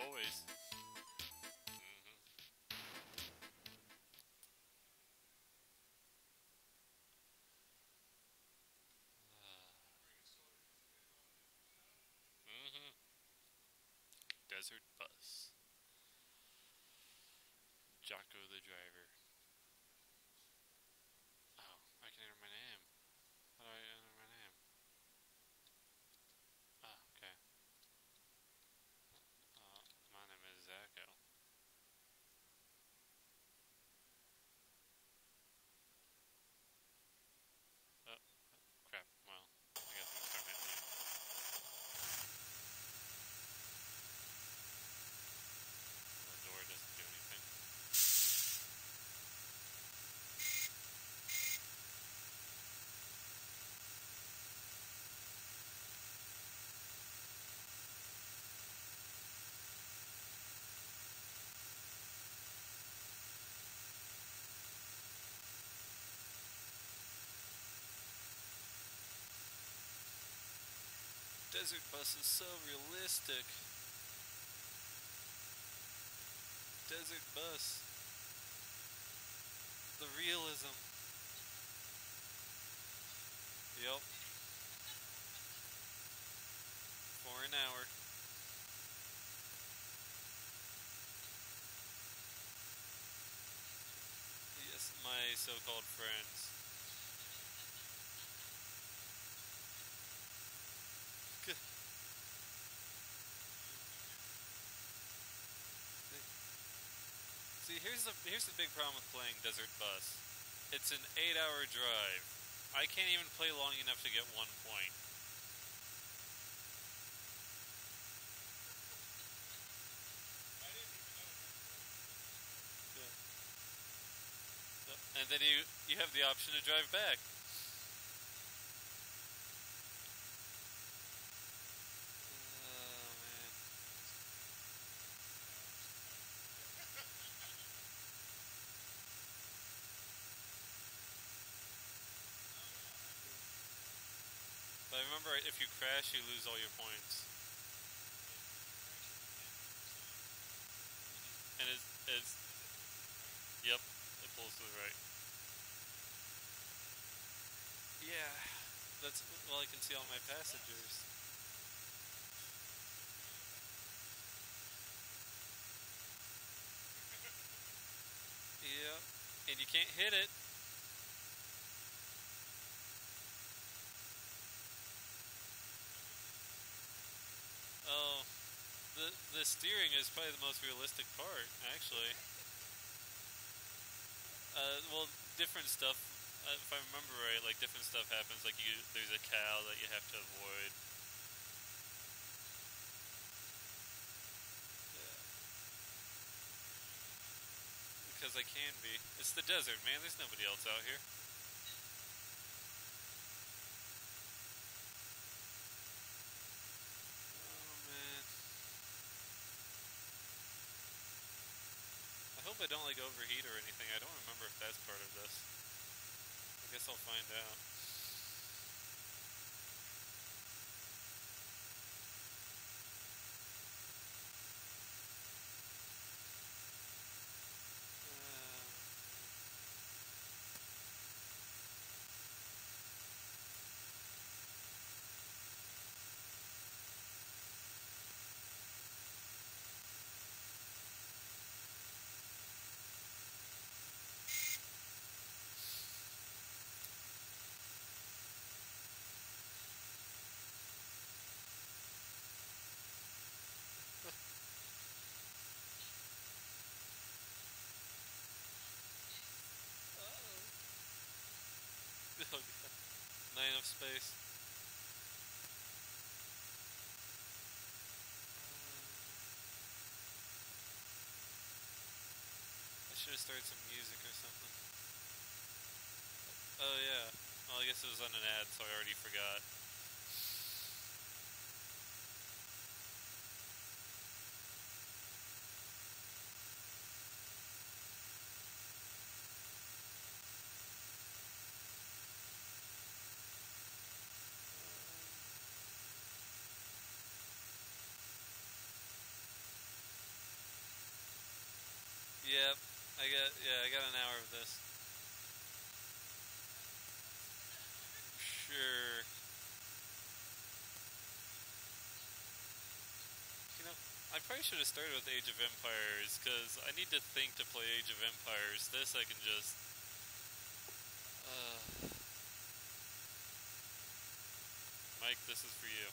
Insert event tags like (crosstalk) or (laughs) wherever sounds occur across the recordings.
always. Mm-hmm. Uh. Mm -hmm. Desert Bus. Desert bus is so realistic. Desert bus. The realism. Yup. For an hour. Yes, my so-called friends. See, here's the here's the big problem with playing Desert Bus. It's an eight-hour drive. I can't even play long enough to get one point. Yeah. And then you you have the option to drive back. Oh man. But remember, if you crash, you lose all your points. And it's, it's yep, it pulls to the right. Yeah, that's well, I can see all my passengers. (laughs) Yep, and you can't hit it. Oh, the the steering is probably the most realistic part, actually. Uh, well, different stuff. Uh, if I remember right, like different stuff happens. Like you, there's a cow that you have to avoid. Because I can be. It's the desert, man. There's nobody else out here. Oh man. I hope I don't like overheat or anything. I don't remember if that's part of this. I guess I'll find out. Oh god. Not enough space. Um, I should have started some music or something. Oh yeah. Well, I guess it was on an ad, so I already forgot. Yep, I got yeah, I got an hour of this. Sure. You know, I probably should have started with Age of Empires because I need to think to play Age of Empires. This I can just. Uh... Mike, this is for you.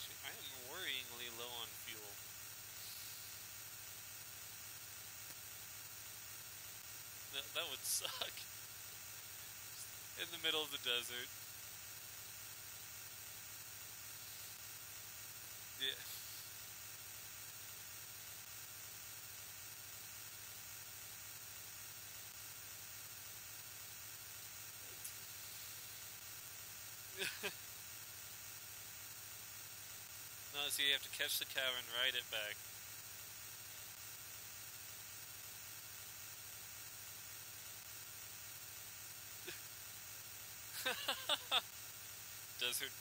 Actually, I am worryingly low on fuel. (laughs) That, would suck. In the middle of the desert. Yeah. (laughs) no, so you have to catch the cow and ride it back.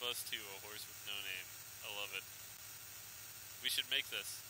Desert Bus 2, a horse with no name. I love it. We should make this.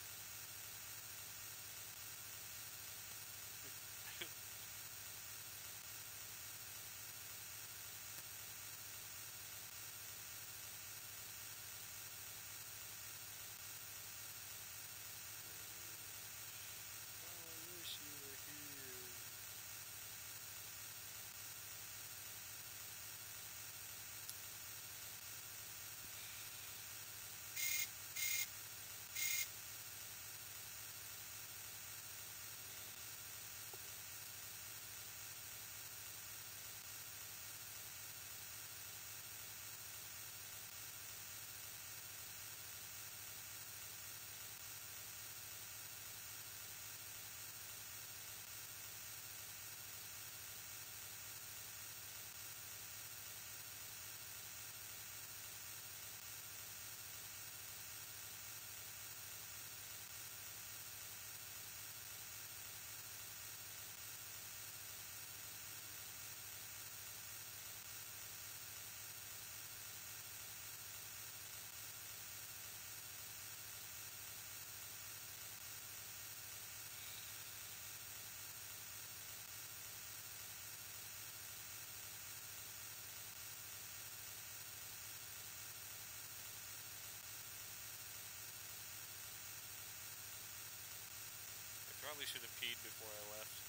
Probably should have peed before I left.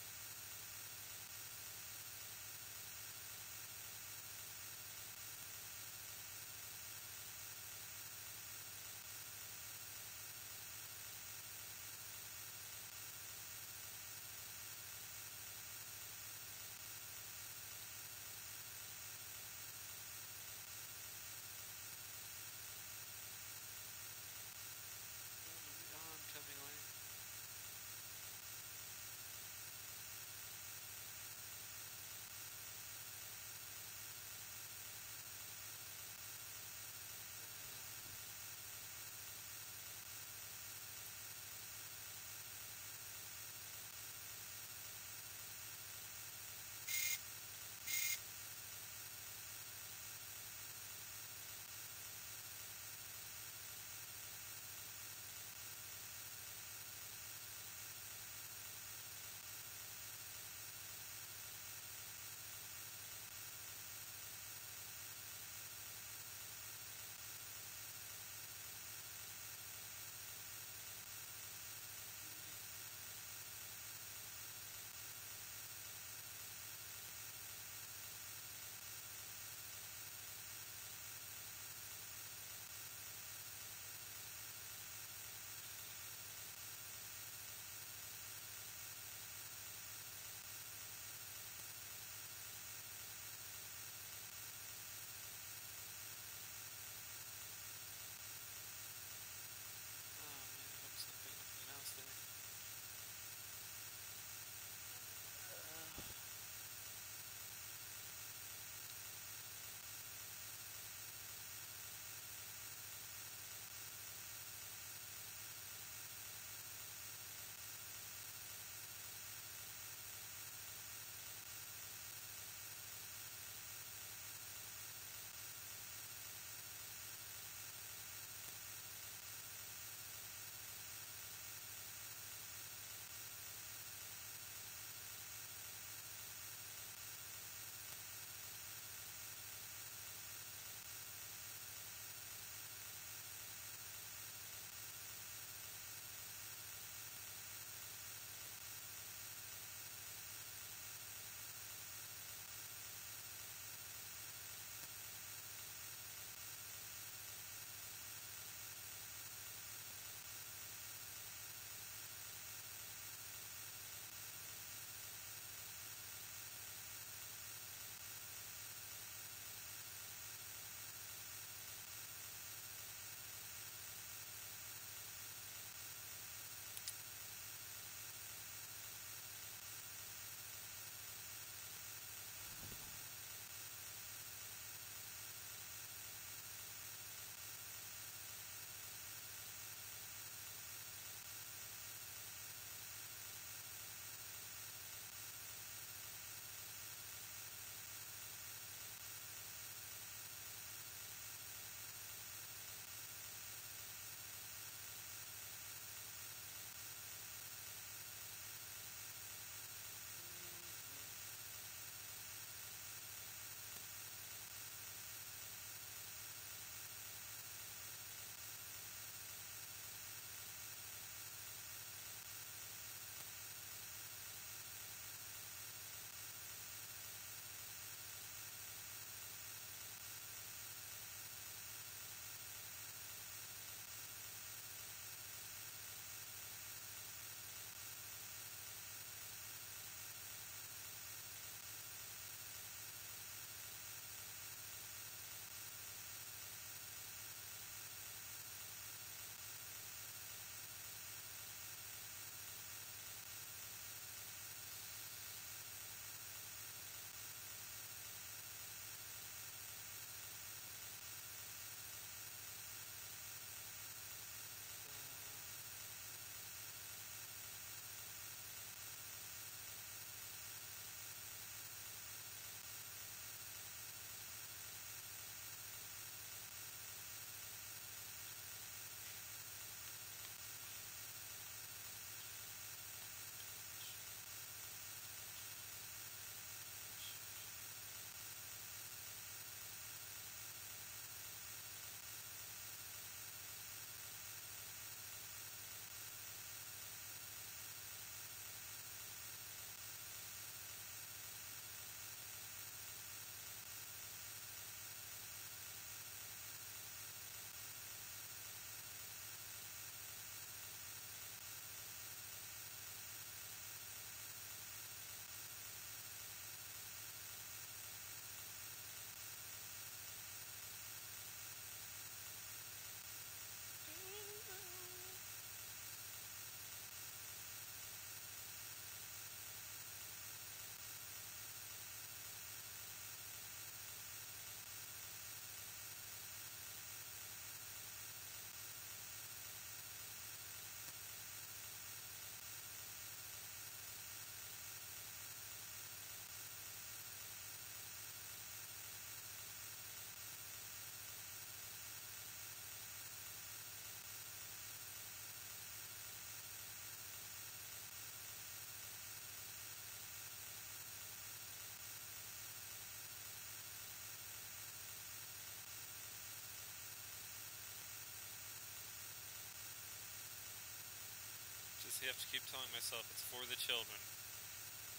Constantly have to keep telling myself it's for the children.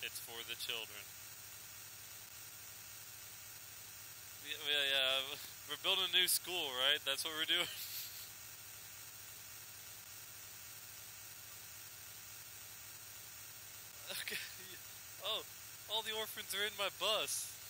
It's for the children. Yeah, yeah, yeah. We're building a new school, right? That's what we're doing. (laughs) okay. Oh, all the orphans are in my bus.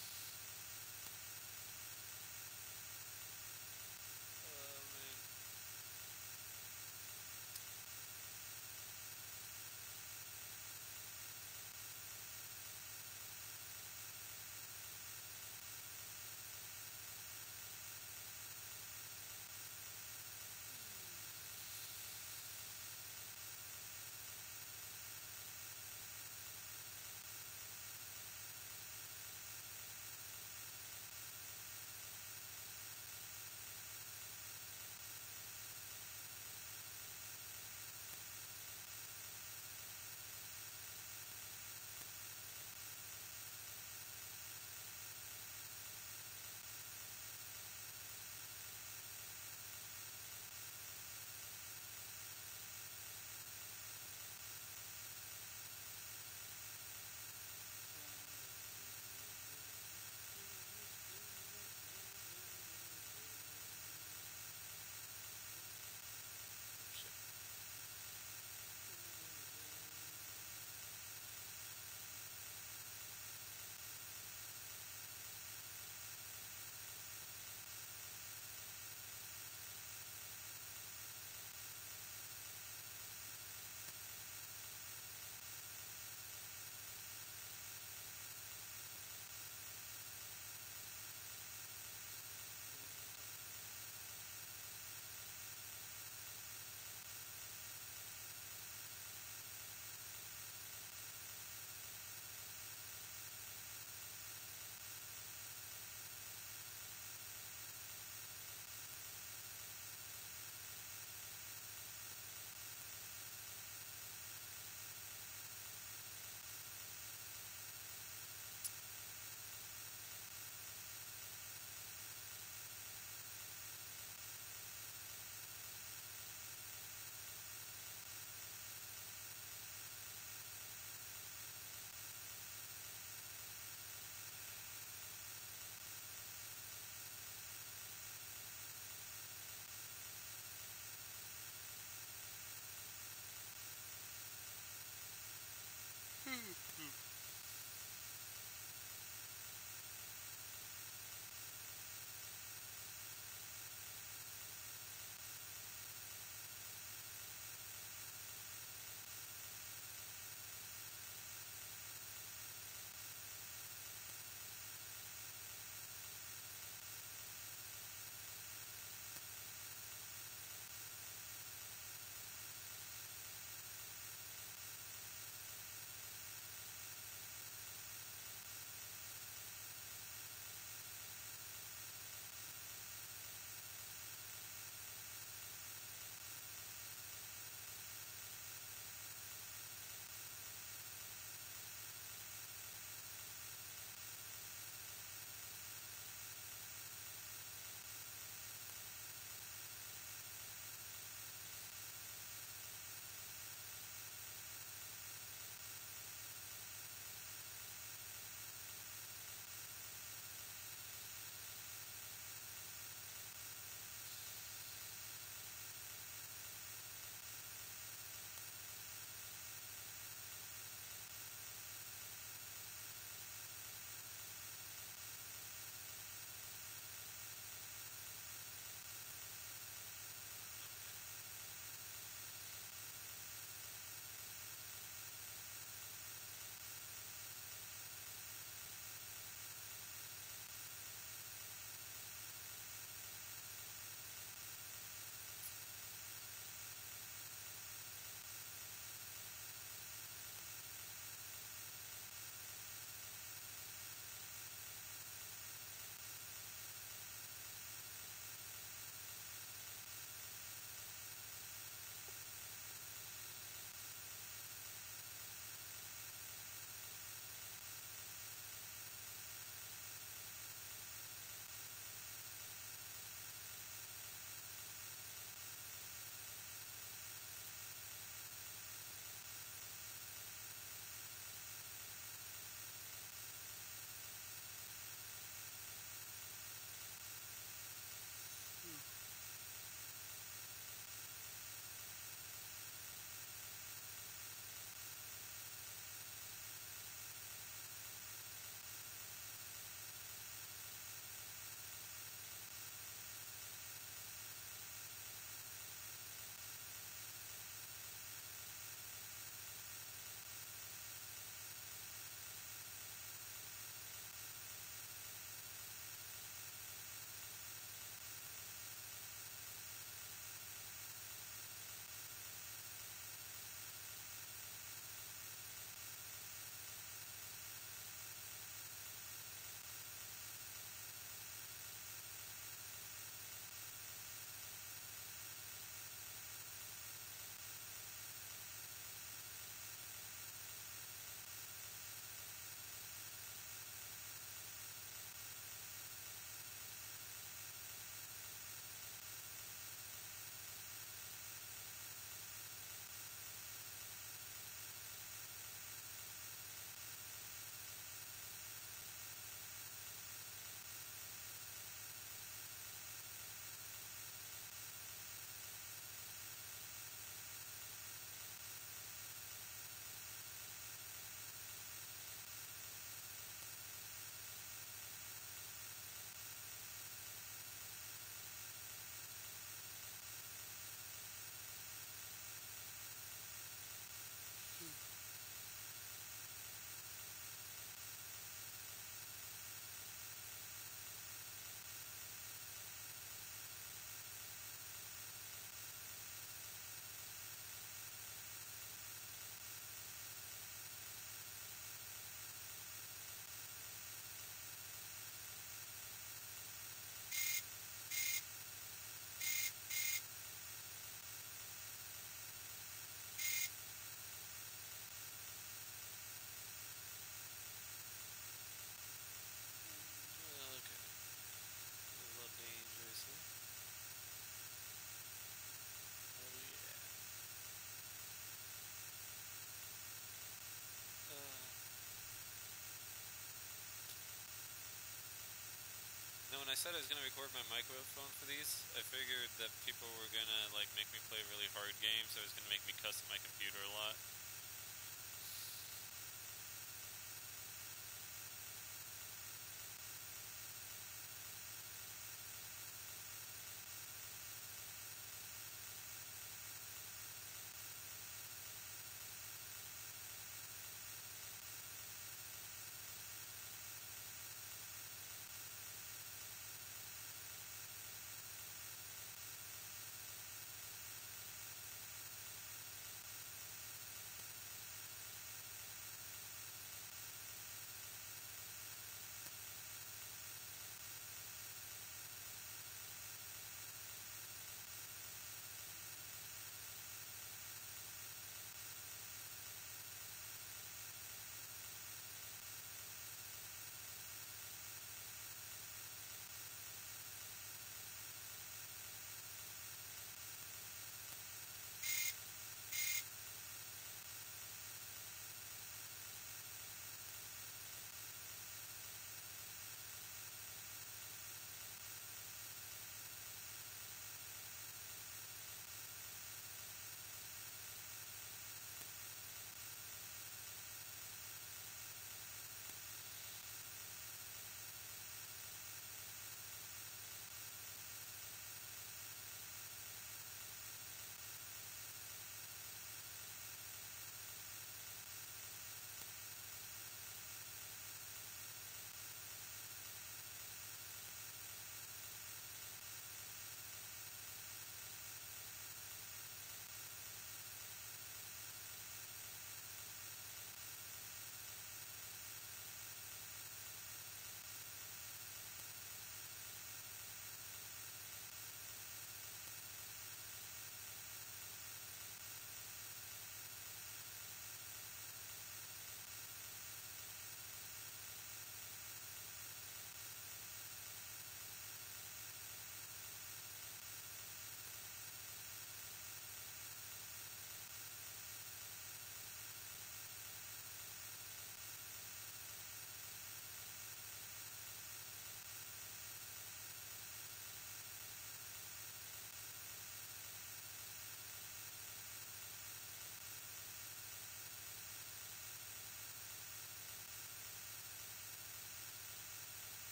Said I was gonna record my microphone for these, I figured that people were gonna like make me play really hard games. So it was gonna make me cuss at my computer a lot.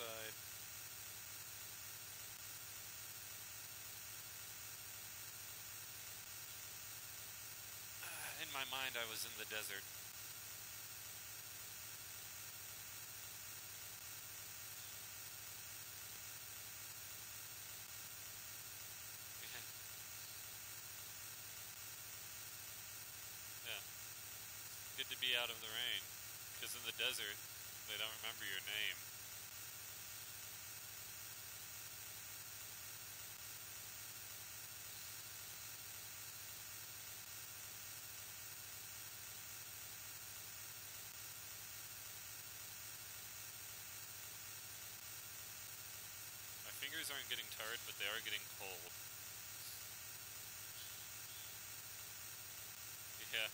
Outside. Ah, In my mind, I was in the desert. (laughs) Yeah. Good to be out of the rain. Because in the desert, they don't remember your name. My fingers tired, but they are getting cold. Yeah.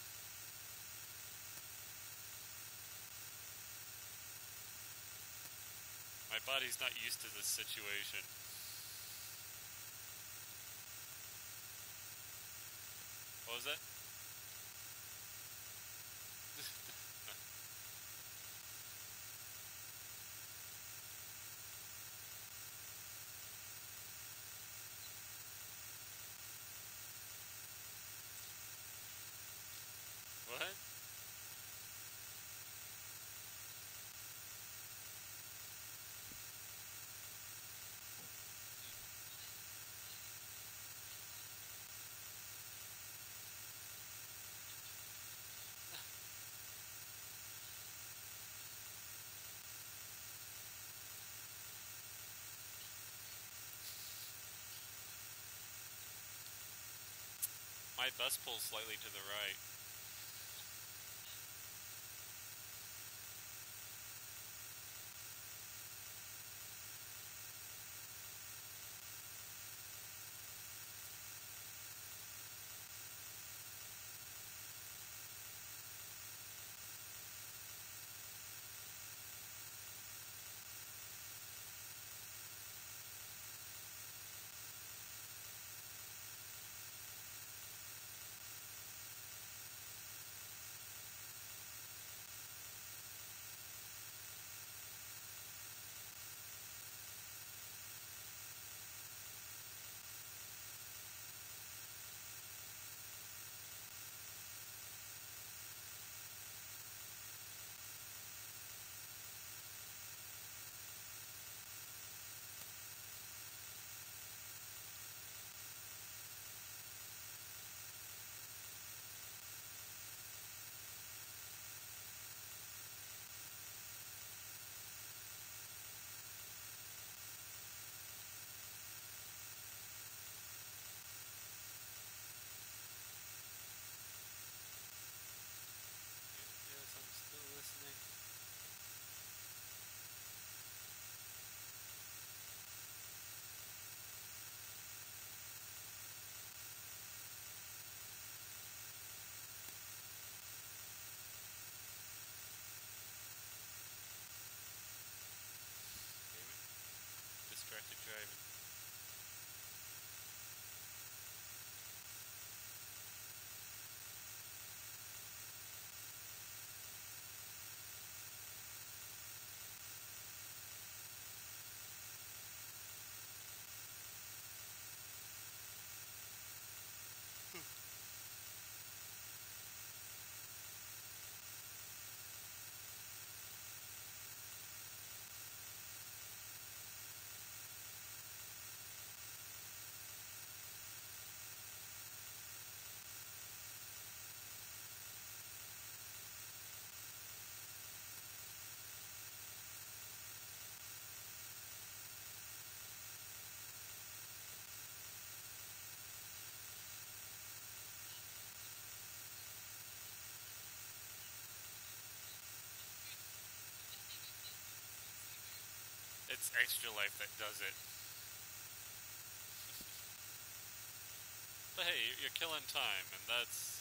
My body's not used to this situation. What was that? what? My bus pulls slightly to the right. It's Extra Life that does it. (laughs) but hey, you're- you're killing time, and that's.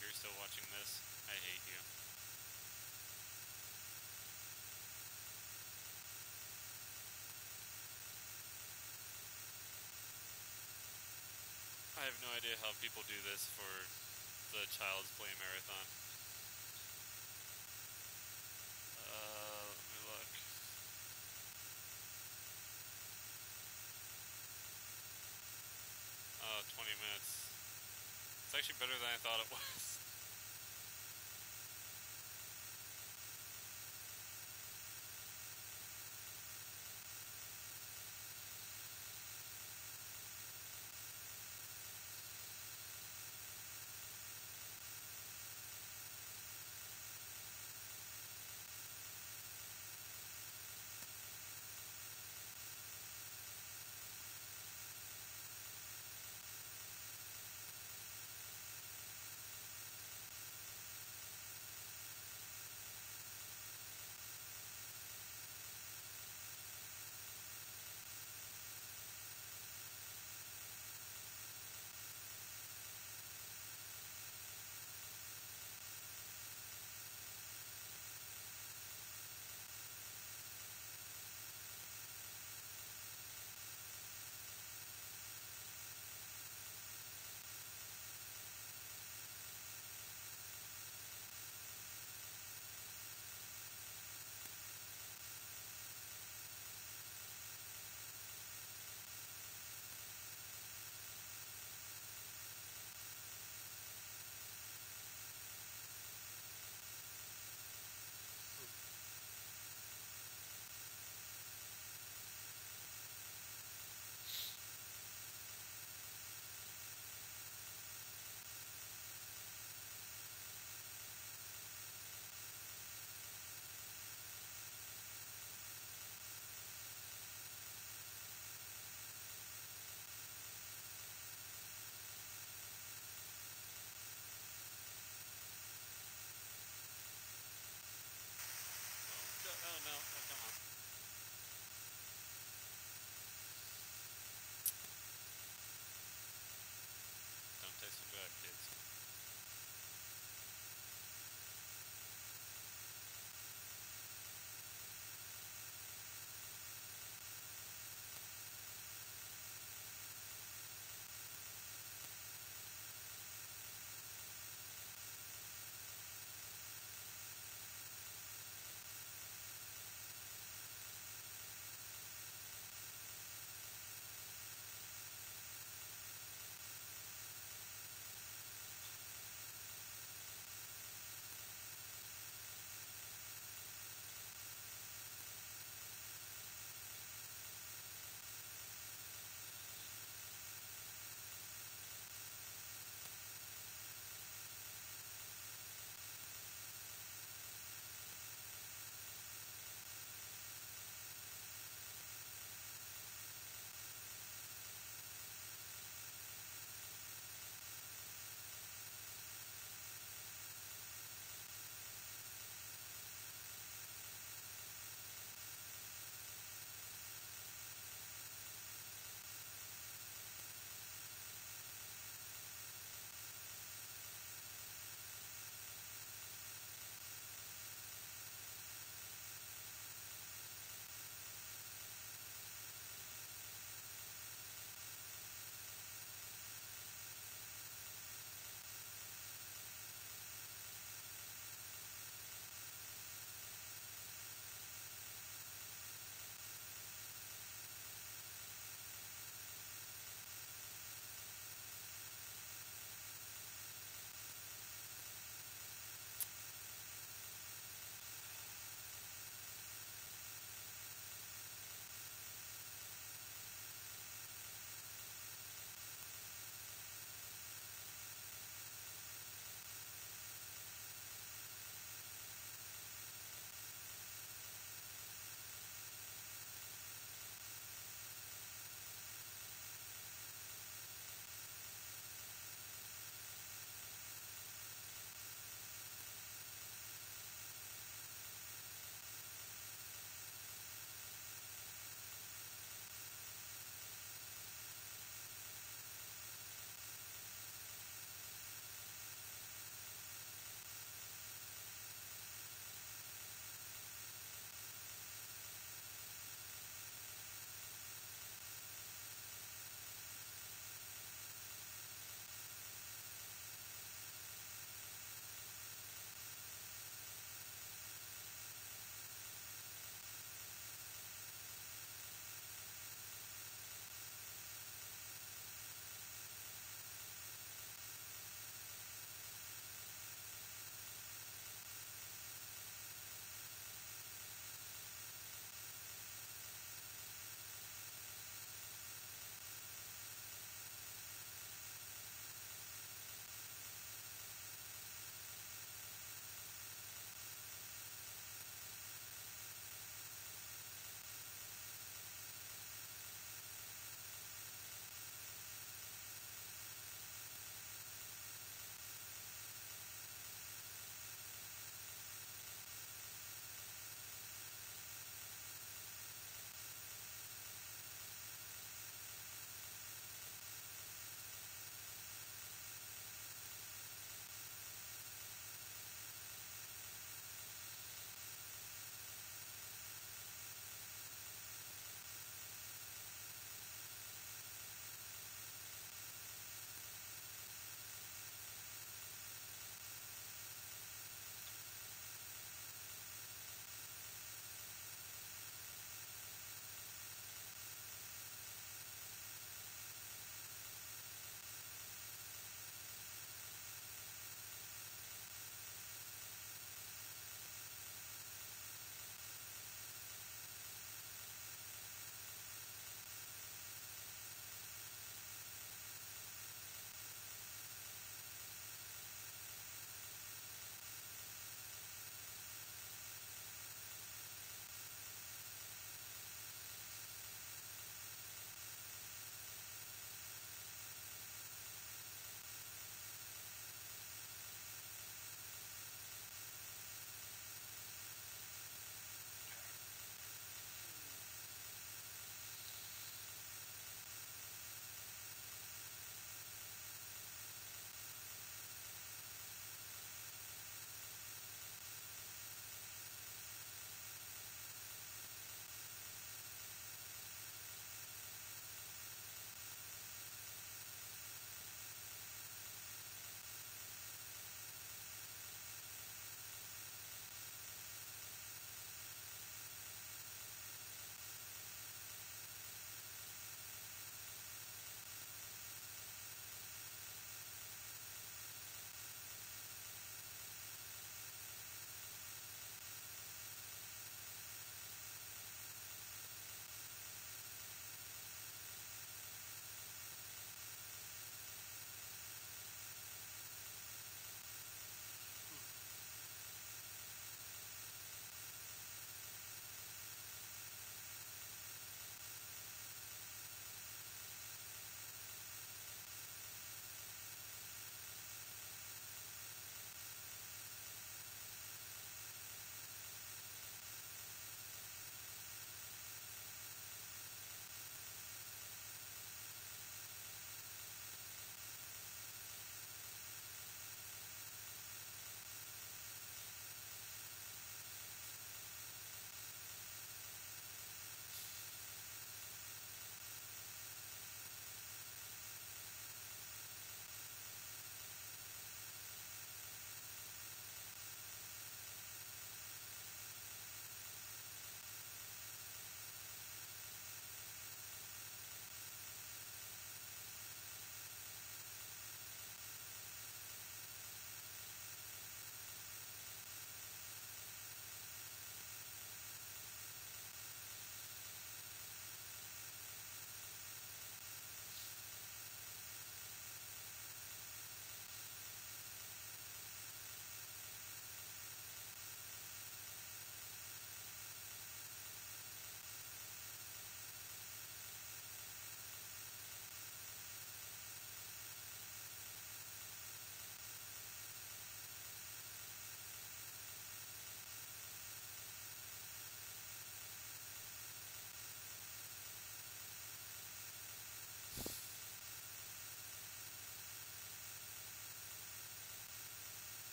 You're still watching this, I hate you. I have no idea how people do this for the Child's Play Marathon. Uh, let me look. Oh, 20 minutes. It's actually better than I thought it (laughs) was.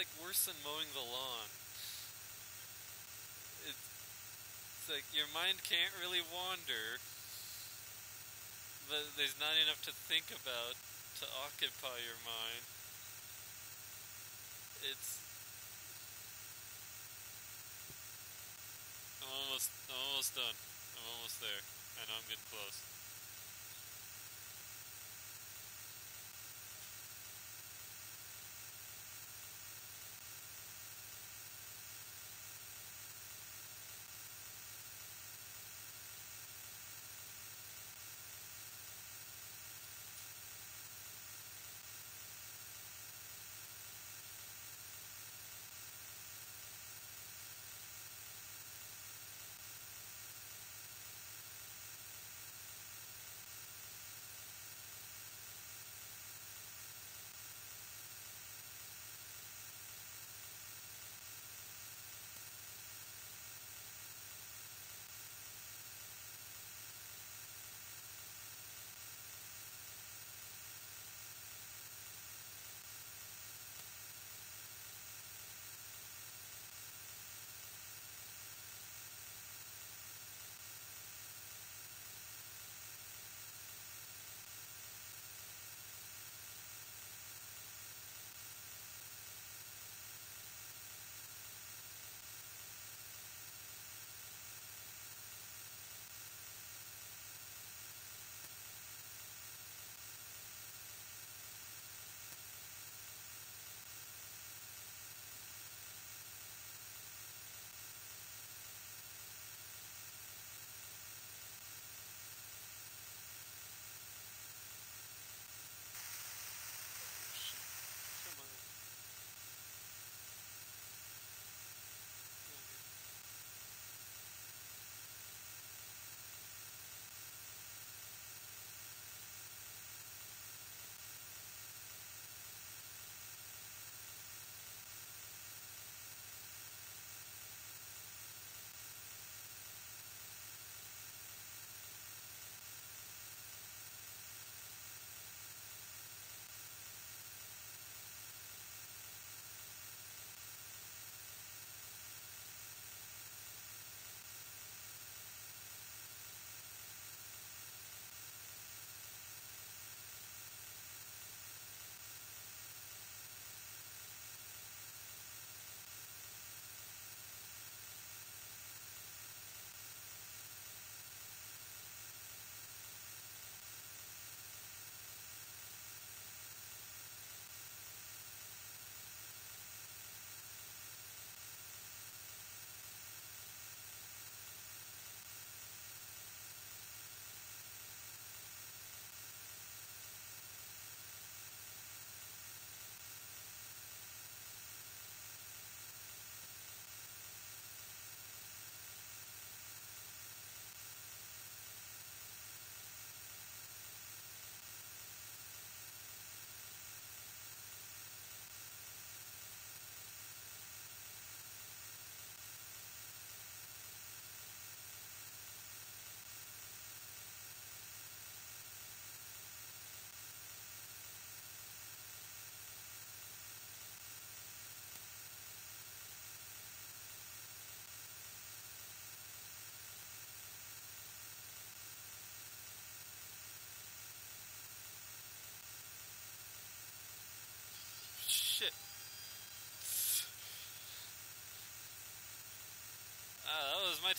Like worse than mowing the lawn. It's, like your mind can't really wander, but there's not enough to think about to occupy your mind. It's I'm almost I'm almost done. I'm almost there. I know I'm getting close.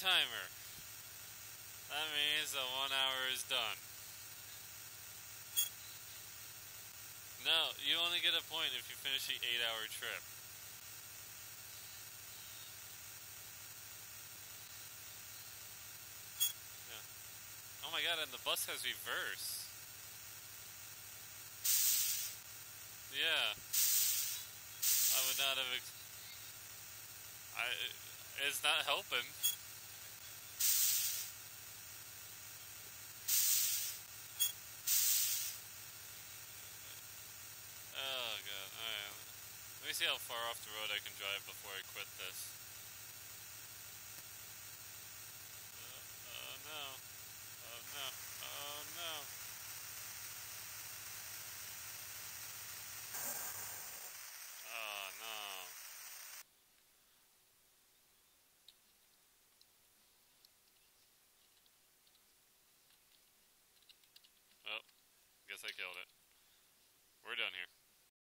Timer. That means the one hour is done. No, you only get a point if you finish the eight hour trip. Yeah. Oh my god, and the bus has reverse. Yeah. I would not have. I. It's not helping. off the road I can drive before I quit this. Uh, oh no. Oh no. Oh no. Oh no. Oh, guess I killed it. We're done here.